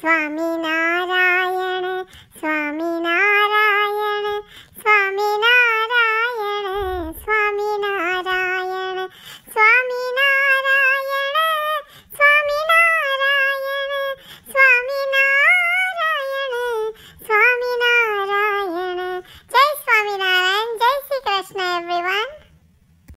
સ્વામિનારાયણ સ્વામિનારાયણ